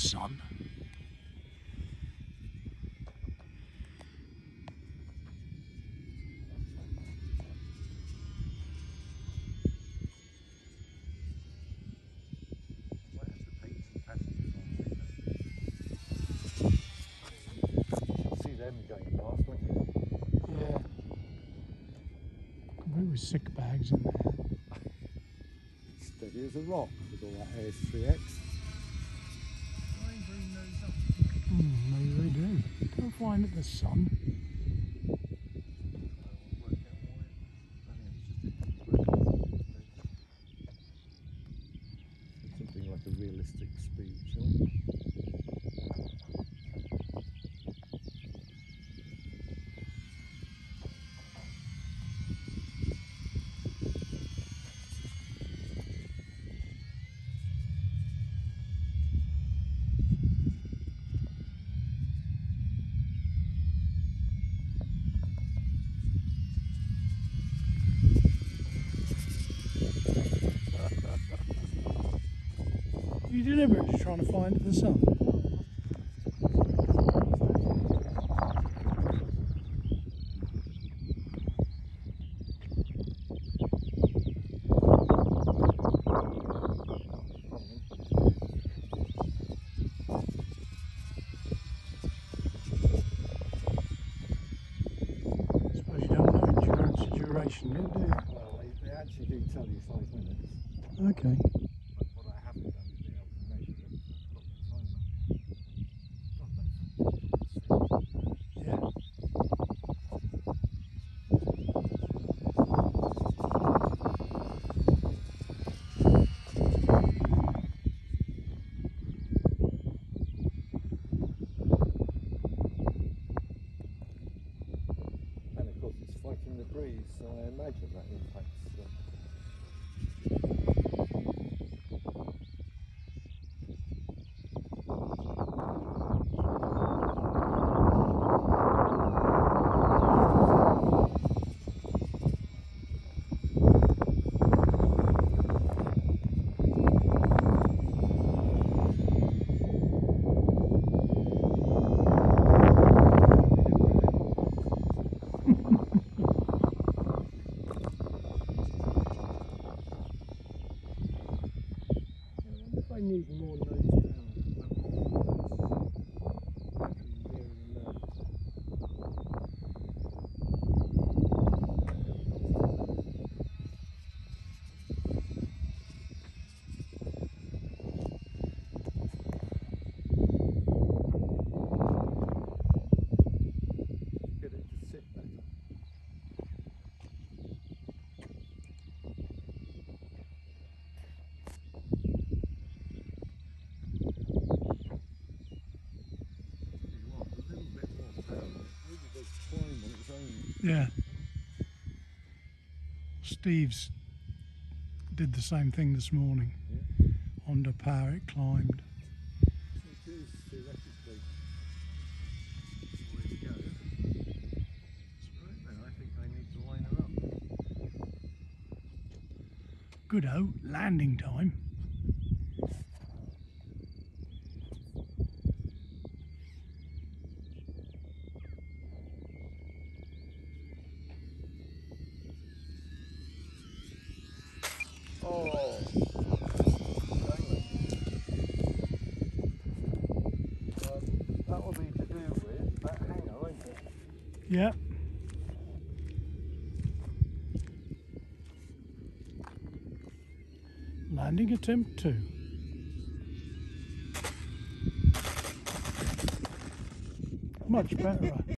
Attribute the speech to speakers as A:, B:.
A: sun.
B: See them going past, won't you?
A: Yeah. There was sick bags in there.
B: Steady as a rock with all that AS3X.
A: Hmm, maybe they do. Don't find it the sun.
B: Something like a realistic speed shot.
A: You deliberately trying to find the sun. Suppose you don't know endurance duration yet, do you?
B: Well, they, they actually do tell you five minutes,
A: Okay.
B: The breeze, so I imagine that impacts. Uh,
A: I need more nose power.
B: get it to sit better. You want a little bit more power. It really does climb on its own.
A: Yeah. Steve's did the same thing this morning. Under power it climbed.
B: It is landing the way to go. Right then, I think I need to line her up.
A: Good oh, landing time.
B: Oh. Um, that will be to do with that hanger, won't it?
A: Yeah. Landing attempt two. Much better.